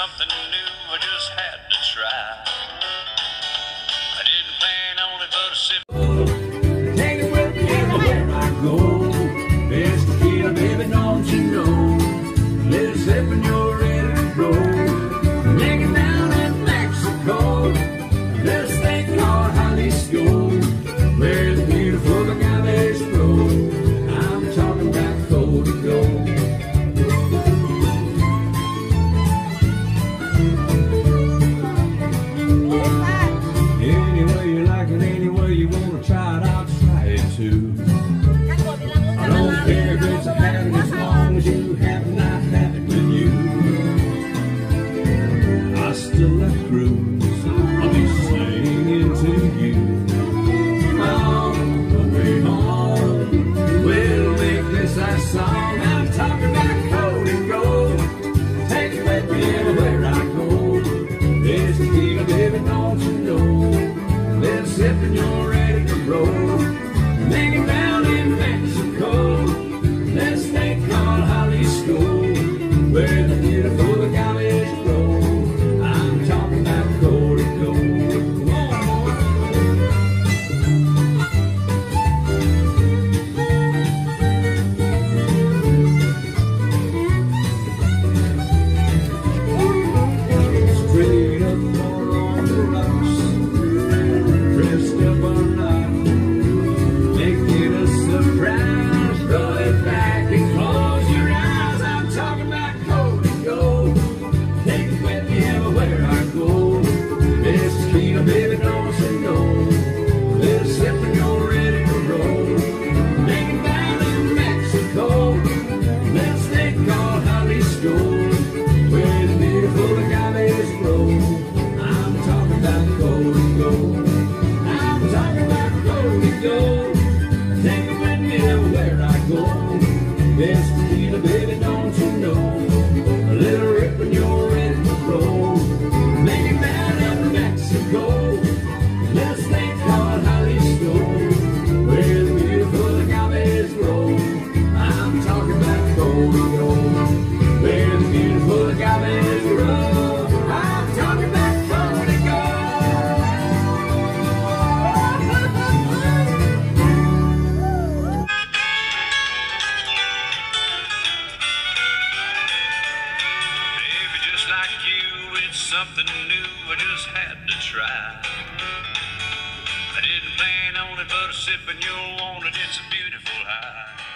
something new I just had to try. I didn't plan on it, but a sip. It I go. Best baby, don't you know? Let it sip in your Hasta la Cruz, I'll be singing to you. Take with me where I go. Rita, baby, don't you know? Something new, I just had to try. I didn't plan on it, but a sip and you'll want it. It's a beautiful high.